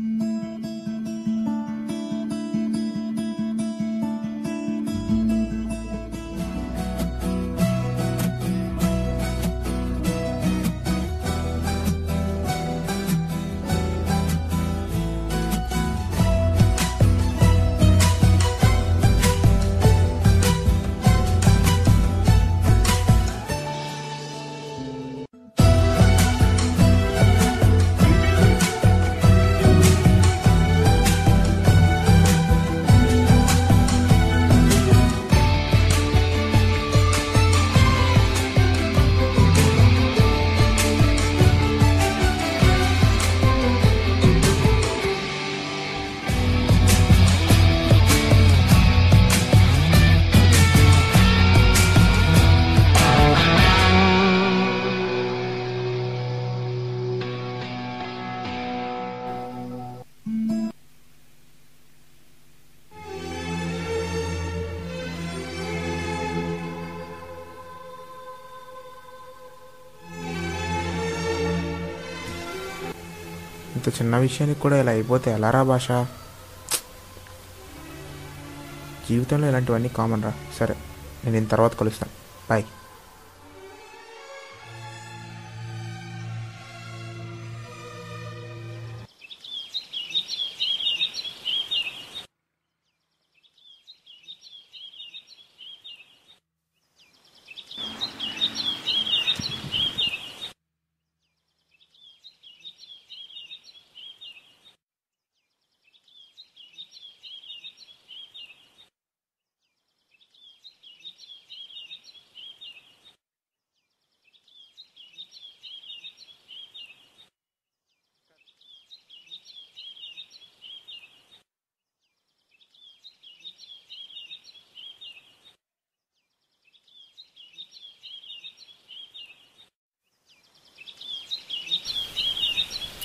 Música ఇంత చిన్న విషయానికి కూడా ఇలా అయిపోతే ఎలారా భాష? జీవితంలో ఇలాంటివన్నీ కామన్ రా. సరే నేను దీని తర్వాత కలుస్తాను. బాయ్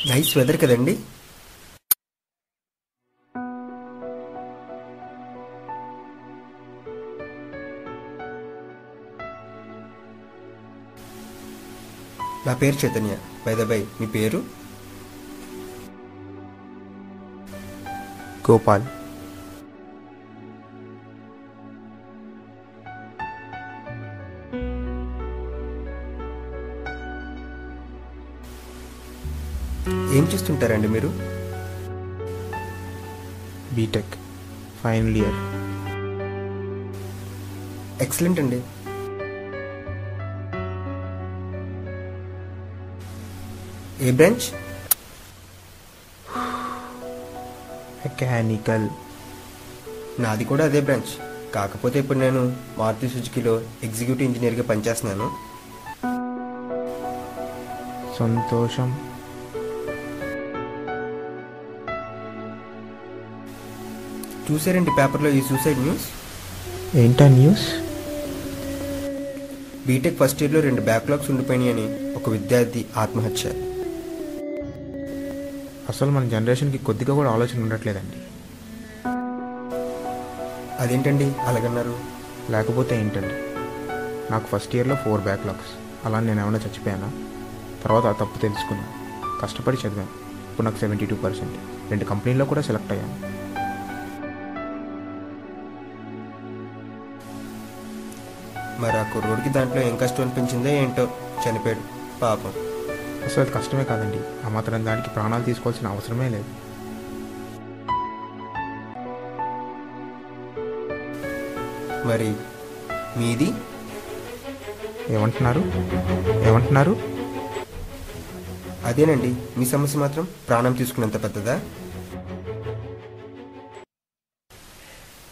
నైస్ వెదర్ కదండి. నా పేరు చైతన్య. బై మీ పేరు? గోపాల్. ఏం చేస్తుంటారండి మీరు? బీటెక్ ఫైనల్ ఇయర్ ఎక్సలెంట్ అండి. ఏ బ్రాంచ్? మెకానికల్ నాది కూడా అదే బ్రాంచ్. కాకపోతే ఇప్పుడు నేను మారుతి సుజుకిలో ఎగ్జిక్యూటివ్ ఇంజనీర్గా పనిచేస్తున్నాను. సంతోషం. చూసారండి పేపర్లో ఈ సూసైడ్ న్యూస్? ఏంటా న్యూస్? బీటెక్ ఫస్ట్ ఇయర్లో రెండు బ్యాక్లాగ్స్ ఉండిపోయినాయని ఒక విద్యార్థి ఆత్మహత్య. అసలు మన జనరేషన్కి కొద్దిగా కూడా ఆలోచన ఉండట్లేదండి. అదేంటండి? అలాగన్నారు. లేకపోతే ఏంటండి? నాకు ఫస్ట్ ఇయర్లో ఫోర్ బ్యాక్లాగ్స్. అలా నేను ఏమైనా చచ్చిపోయానా? తర్వాత ఆ తప్పు తెలుసుకున్నాను కష్టపడి చదివాను. ఇప్పుడు నాకు సెవెంటీ టూ పర్సెంట్. రెండు కంపెనీల్లో కూడా సెలెక్ట్ అయ్యాను. మరి ఆ కుర్రోడికి దాంట్లో ఏం కష్టం అనిపించిందో ఏంటో చనిపోయాడు. పాపం. అసలు కష్టమే కాదండి. ఆ మాత్రం దానికి ప్రాణాలు తీసుకోవాల్సిన అవసరమే లేదు. మరి మీది? ఏమంటున్నారు? ఏమంటున్నారు? అదేనండి. మీ సమస్య మాత్రం ప్రాణం తీసుకున్నంత పెద్దదా?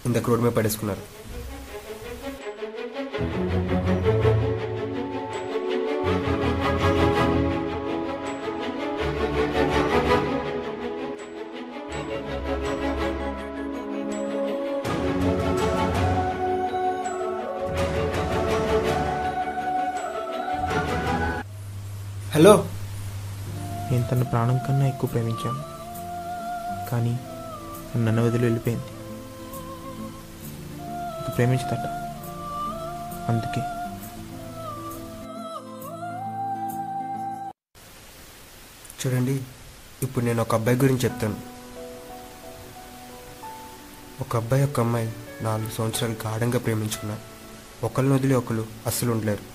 ఇందాక రోడ్డు మీద పడేసుకున్నారు. హలో. నేను తన ప్రాణం కన్నా ఎక్కువ ప్రేమించాను. కానీ నన్ను వదిలి వెళ్ళిపోయింది. ప్రేమించదట అందుకే. చూడండి ఇప్పుడు నేను ఒక అబ్బాయి గురించి చెప్తాను. ఒక అబ్బాయి ఒక అమ్మాయి నాలుగు సంవత్సరాలు గాఢంగా ప్రేమించుకున్నారు. ఒకరిని వదిలి ఒకరు అస్సలు ఉండలేరు.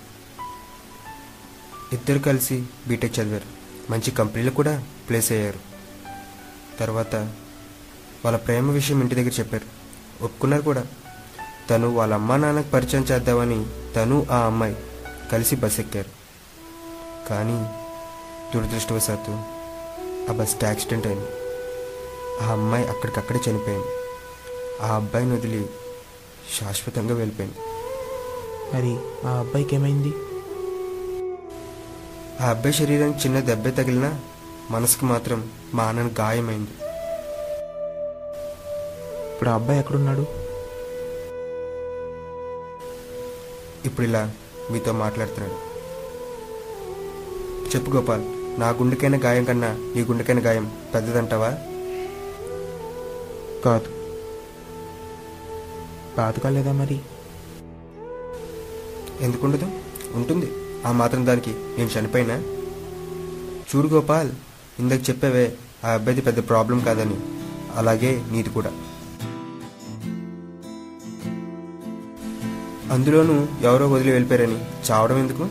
ఇద్దరు కలిసి బీటెక్ చదివారు. మంచి కంపెనీలు కూడా ప్లేస్ అయ్యారు. తర్వాత వాళ్ళ ప్రేమ విషయం ఇంటి దగ్గర చెప్పారు. ఒప్పుకున్నారు కూడా. తను వాళ్ళ అమ్మా నాన్నకు పరిచయం చేద్దామని తను ఆ అమ్మాయి కలిసి బస్ ఎక్కారు. కానీ దురదృష్టవశాత్తు ఆ బస్కి యాక్సిడెంట్ అయింది. ఆ అమ్మాయి అక్కడికక్కడే చనిపోయింది. ఆ అబ్బాయిని వదిలి శాశ్వతంగా వెళ్ళిపోయింది. మరి ఆ అబ్బాయికి ఏమైంది? ఆ అబ్బాయి శరీరానికి చిన్న దెబ్బ తగిలినా మనసుకు మాత్రం మానని గాయమైంది. ఇప్పుడు ఆ అబ్బాయి ఎక్కడున్నాడు? ఇప్పుడు ఇలా మీతో మాట్లాడుతున్నాడు. చెప్పు గోపాల్ నా గుండెకైన గాయం కన్నా నీ గుండెకైన గాయం పెద్దదంటావా? కాదు. బాధ కాలేదా మరి? ఎందుకుండదు? ఉంటుంది. ఆ మాత్రం దానికి నేను చనిపోయినా? చూడు గోపాల్ ఇందాక చెప్పావే ఆ అబ్బాయిది పెద్ద ప్రాబ్లం కాదని. అలాగే నీది కూడా. అందులోనూ ఎవరో వదిలి వెళ్ళిపోయారని చావడం ఎందుకు?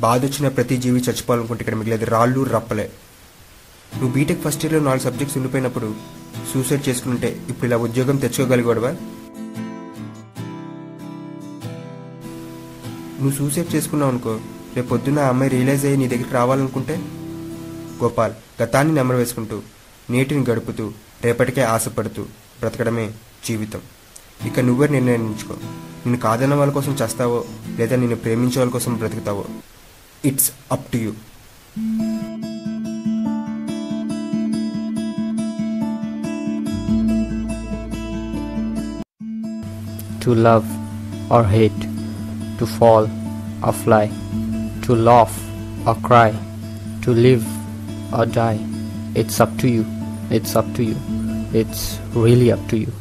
బాధ వచ్చిన ప్రతి జీవి చచ్చిపోవాలనుకుంటే ఇక్కడ మిగిలేదు రాళ్ళు రప్పలే. నువ్వు బీటెక్ ఫస్ట్ ఇయర్లో నాలుగు సబ్జెక్ట్స్ ఉండిపోయినప్పుడు సూసైడ్ చేసుకుంటే ఇప్పుడు ఇలా ఉద్యోగం తెచ్చుకోగలిగాడువా నువ్వు సూసైడ్ చేసుకున్నావు అనుకో రేపు పొద్దున్న ఆ అమ్మాయి రియలైజ్ అయ్యి నీ దగ్గరికి రావాలనుకుంటే? గోపాల్ గతాన్ని నెమరు వేసుకుంటూ నేటిని గడుపుతూ రేపటికే ఆశపడుతూ బ్రతకడమే జీవితం. ఇక నువ్వే నిర్ణయించుకో. నిన్ను కాదన్న వాళ్ళ కోసం చేస్తావో లేదా నిన్ను ప్రేమించే వాళ్ళ కోసం బ్రతుకుతావో? It's up to you to love or hate, to fall or fly, to laugh or cry, to live or die. It's up to you. It's up to you. It's really up to you.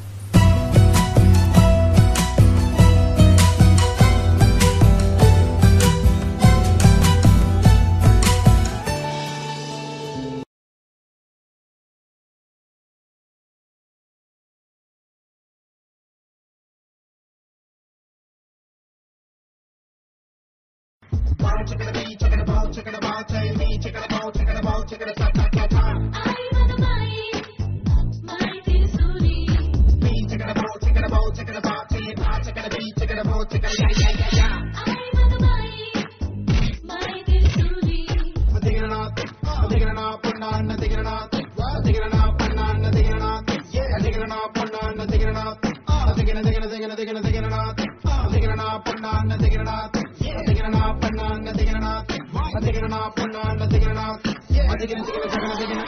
about, checking the me, checking about, checking about, tell me, checking about, checking about, checking about, ta ta ta. திகிறனா திகிறனா திகிறனா திகிறனா திகிறனா திகிறனா திகிறனா திகிறனா I'm taking it off, I'm taking it off. I'm taking it, taking it, taking it, taking it.